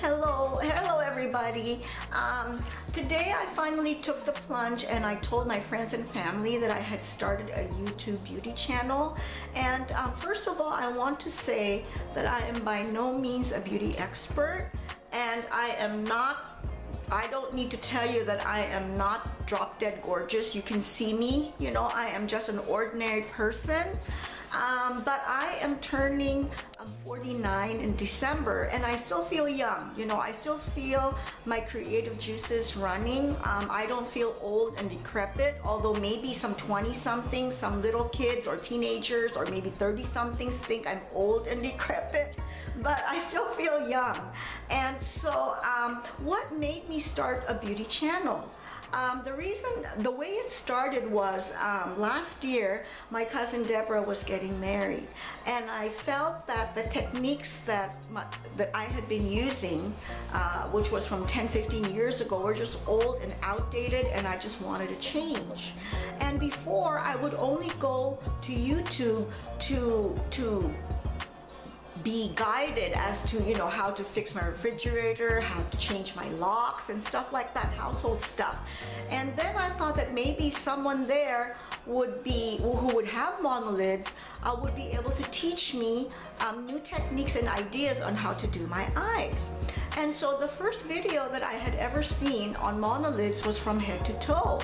Hello, hello everybody. Um, today I finally took the plunge and I told my friends and family that I had started a YouTube beauty channel. And um, first of all, I want to say that I am by no means a beauty expert and I am not I don't need to tell you that I am not drop dead gorgeous. You can see me, you know, I am just an ordinary person. Um, but I am turning um, 49 in December and I still feel young. You know, I still feel my creative juices running. Um, I don't feel old and decrepit, although maybe some 20 something, some little kids or teenagers or maybe 30 somethings think I'm old and decrepit, but I still feel young. And so um, what made me start a beauty channel? Um, the reason, the way it started was um, last year, my cousin Deborah was getting married, and I felt that the techniques that my, that I had been using, uh, which was from 10, 15 years ago, were just old and outdated, and I just wanted to change. And before, I would only go to YouTube to to be guided as to you know how to fix my refrigerator how to change my locks and stuff like that household stuff and then I thought that maybe someone there would be who would have monolids uh, would be able to teach me um, new techniques and ideas on how to do my eyes and so the first video that I had ever seen on monolids was from head to toe.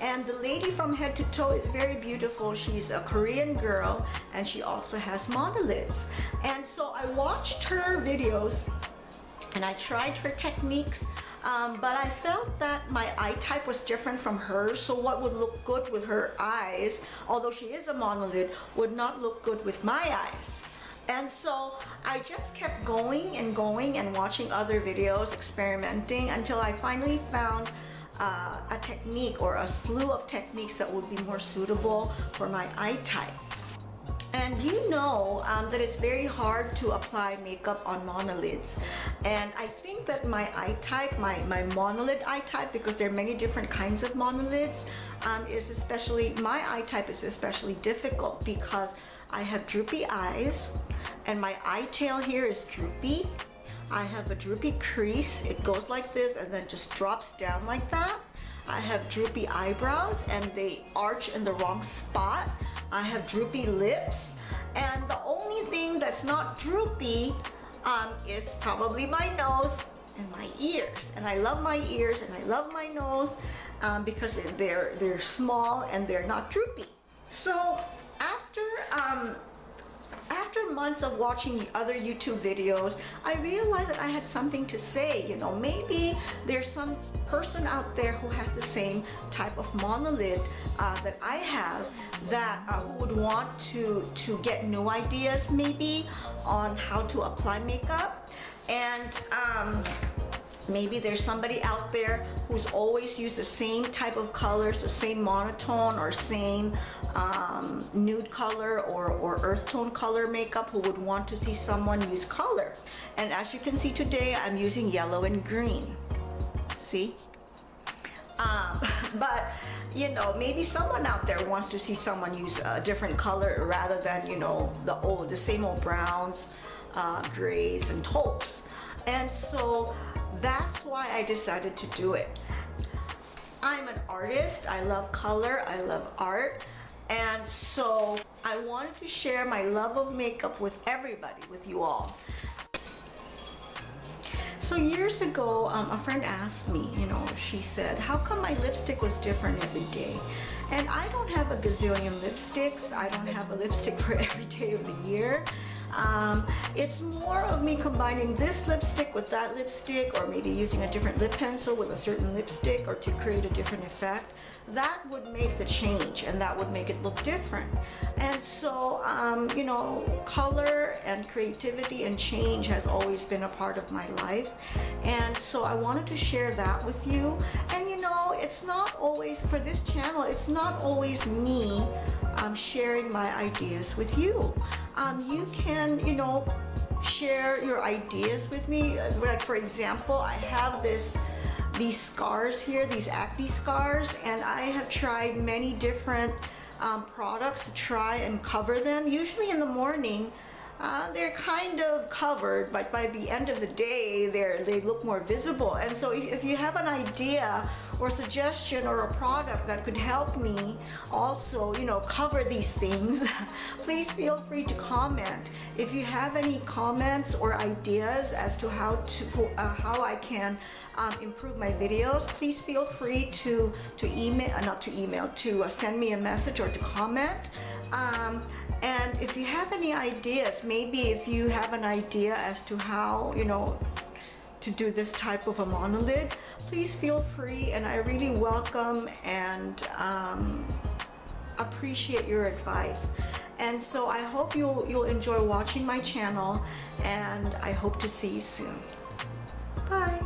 And the lady from head to toe is very beautiful. She's a Korean girl and she also has monolids. And so I watched her videos and I tried her techniques um, but I felt that my eye type was different from hers so what would look good with her eyes although she is a monolid would not look good with my eyes and so I just kept going and going and watching other videos, experimenting until I finally found uh, a technique or a slew of techniques that would be more suitable for my eye type. And you know um, that it's very hard to apply makeup on monolids. And I think that my eye type, my, my monolid eye type, because there are many different kinds of monolids, um, is especially, my eye type is especially difficult because I have droopy eyes, and my eye tail here is droopy. I have a droopy crease. It goes like this and then just drops down like that. I have droopy eyebrows and they arch in the wrong spot. I have droopy lips. And the only thing that's not droopy um, is probably my nose and my ears. And I love my ears and I love my nose um, because they're, they're small and they're not droopy. So after um, after months of watching the other YouTube videos, I realized that I had something to say. You know, maybe there's some person out there who has the same type of monolid uh, that I have that uh, would want to, to get new ideas maybe on how to apply makeup. And um, Maybe there's somebody out there who's always used the same type of colors, the same monotone or same um, nude color or, or earth tone color makeup who would want to see someone use color. And as you can see today, I'm using yellow and green. See? Um, but you know maybe someone out there wants to see someone use a different color rather than you know the old the same old browns uh, grays and taupes and so that's why I decided to do it. I'm an artist, I love color, I love art, and so I wanted to share my love of makeup with everybody, with you all. So years ago, um, a friend asked me, you know, she said, how come my lipstick was different every day? And I don't have a gazillion lipsticks. I don't have a lipstick for every day of the year. Um, it's more of me combining this lipstick with that lipstick or maybe using a different lip pencil with a certain lipstick or to create a different effect. That would make the change and that would make it look different. And so, um, you know, color and creativity and change has always been a part of my life. And so I wanted to share that with you. And you know, it's not always, for this channel, it's not always me um, sharing my ideas with you. Um, you can, you know, share your ideas with me. Like for example, I have this these scars here, these acne scars, and I have tried many different um, products to try and cover them. Usually in the morning, uh, they're kind of covered, but by the end of the day, they're, they look more visible. And so if, if you have an idea or suggestion or a product that could help me also, you know, cover these things, please feel free to comment. If you have any comments or ideas as to how to uh, how I can um, improve my videos, please feel free to to email, uh, not to email, to uh, send me a message or to comment. Um, and if you have any ideas, maybe if you have an idea as to how, you know, to do this type of a monolid, please feel free and I really welcome and um, appreciate your advice. And so I hope you'll, you'll enjoy watching my channel and I hope to see you soon. Bye.